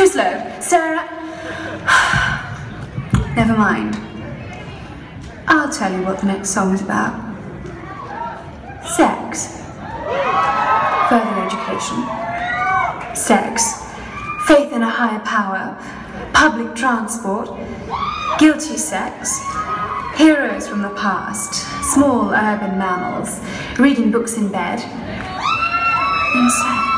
Too. Sarah. Never mind. I'll tell you what the next song is about. Sex. Further education. Sex. Faith in a higher power. Public transport. Guilty sex. Heroes from the past. Small urban mammals. Reading books in bed. And sex.